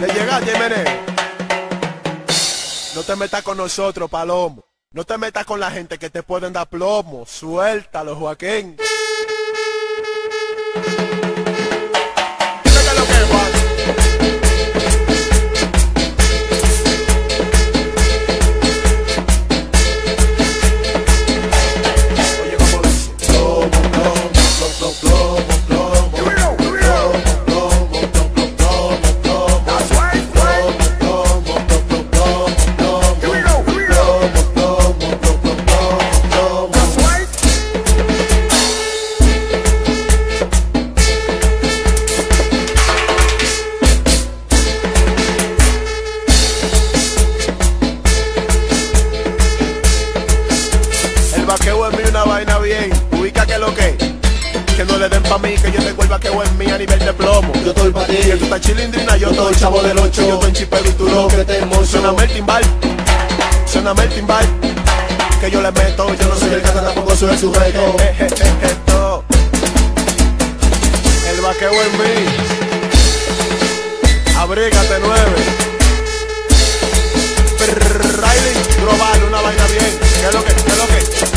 Le llegaste, Jiménez. No te metas con nosotros, Palomo. No te metas con la gente que te pueden dar plomo. Suéltalo, Joaquín. Plomo. Yo estoy pa' ti, Que tú estás chilindrina, yo estoy chavo del 8, yo estoy en chipero y tú no. que te emocionó. Suéname el timbal, el. Que yo le meto, yo no soy el cata, tampoco soy el sujeto. Esto. El vaqueo en mí. Abrígate nueve. Riley, global, una vaina bien. ¿Qué es lo que? ¿Qué es lo que?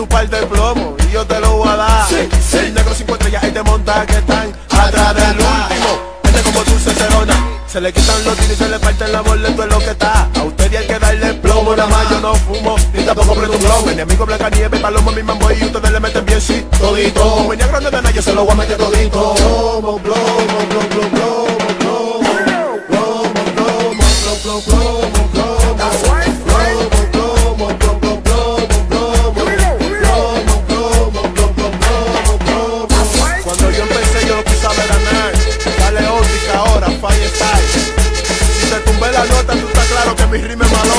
Tu par de plomo y yo te lo voy a dar. Sí, sí. El negro 50 ya y te monta que están atrás del último. Gente como tú se cerona. Se le quitan los tiros y se le parten la bola, esto es lo que está. A usted hay que darle plomo, nada más yo no fumo, ni tampoco prendo un plomo. Mi amigo Blanca Nieve, Paloma, mi mambo y ustedes le meten bien, sí, todito. Venía grande de nada, yo se lo voy a meter todito. Si te tumbé la nota, tú estás claro que mi rima es malota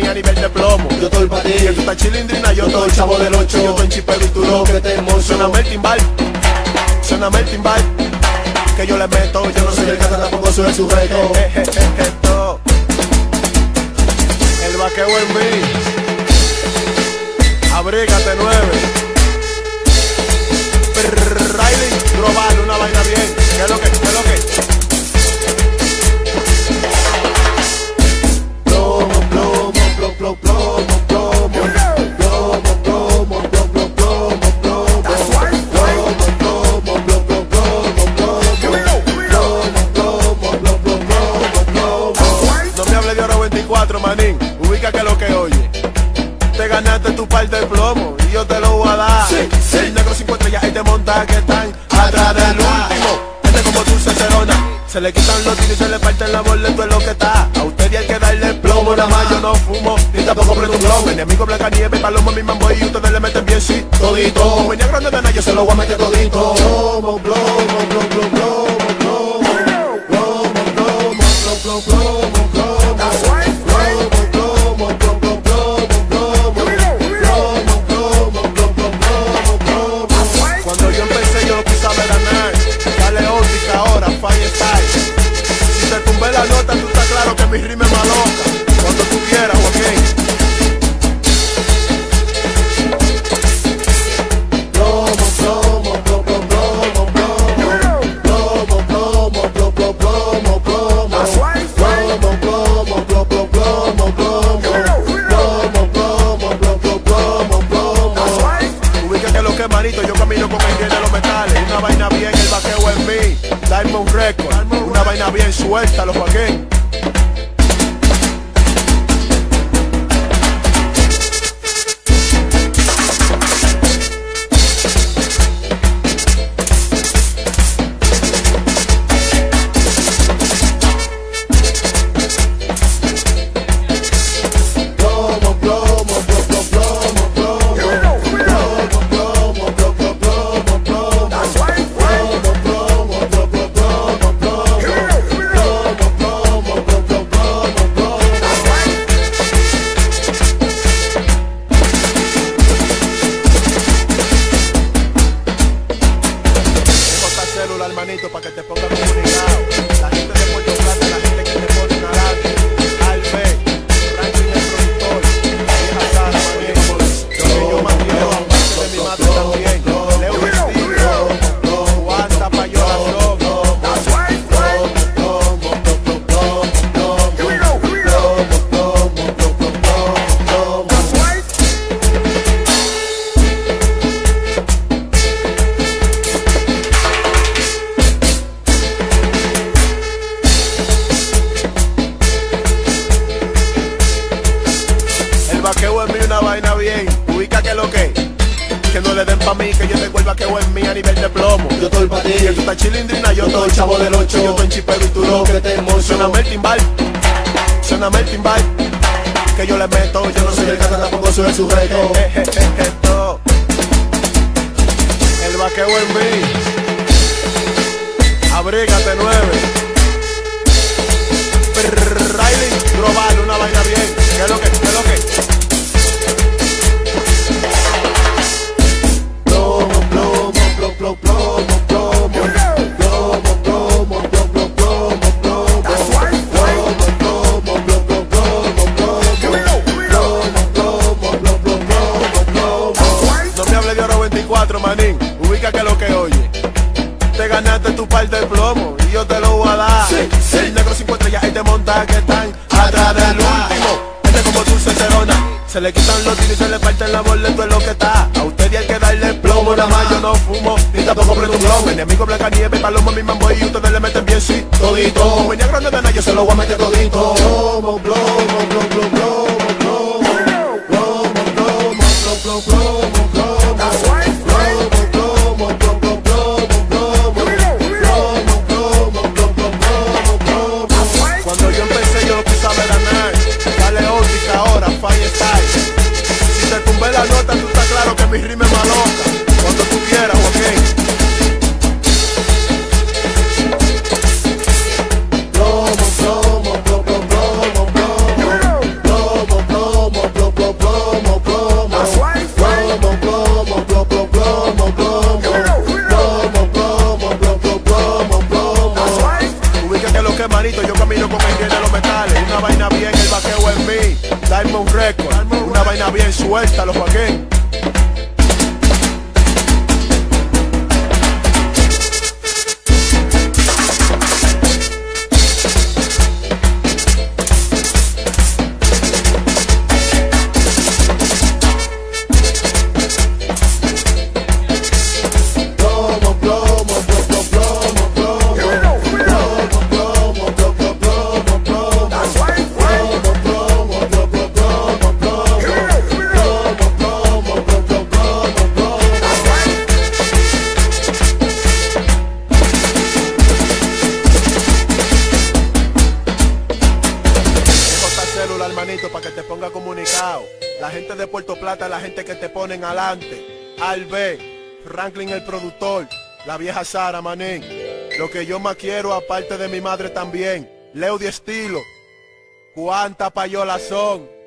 mí a nivel de plomo. Yo estoy pa' ti, Que tú estás chilindrina, yo estoy chavo del 8 Yo estoy en chipero y tú no que te. Suéname el timbal Suéname el timbal Que yo le meto, yo no soy el cata, tampoco soy el sujeto. Esto. El vaqueo en mí Abrígate nueve que están atrás del último. Este como dulce cerona. Se le quitan los tiros y se le parten la bola, esto es lo que está. A usted hay que darle plomo, nada más yo no fumo, ni tampoco prendo un globo. Mi enemigo Blanca Nieve, Palomo, mi mambo y ustedes le meten bien, sí, todito. Mi negro no de yo se lo voy a meter todito. Estás claro pongas comunicado. La gente le den pa' mí, que yo tengo el vaqueo en mí a nivel de plomo. Yo estoy pa' ti, Que tú estás chilindrina, yo estoy chavo del 8, yo estoy en chipero y tú no. que te. Suéname el timbal, suéname el timbal. Que yo le meto, yo no soy el canta, tampoco soy el sujeto. Esto. El vaqueo en mí. Abrígate nueve. Riley, global, una vaina bien. ¿Qué es lo que? ¿Qué es lo que? Se le quitan los tiros y se le parten la bola, esto es lo que está. A usted hay que darle plomo, nada más yo no fumo, ni tampoco prendo un globo. Mi enemigo Blanca Nieve, Palomo, mi mambo y ustedes le meten bien, sí, todito. Negro no de nada, yo se lo voy a meter todito. Plomo, plomo, plomo. Hermanito, para que te ponga comunicado. La gente de Puerto Plata la gente que te ponen adelante. Albe, Franklin el productor, la vieja Sara, manín. Lo que yo más quiero, aparte de mi madre también. Leo de estilo. ¿Cuántas payolas son?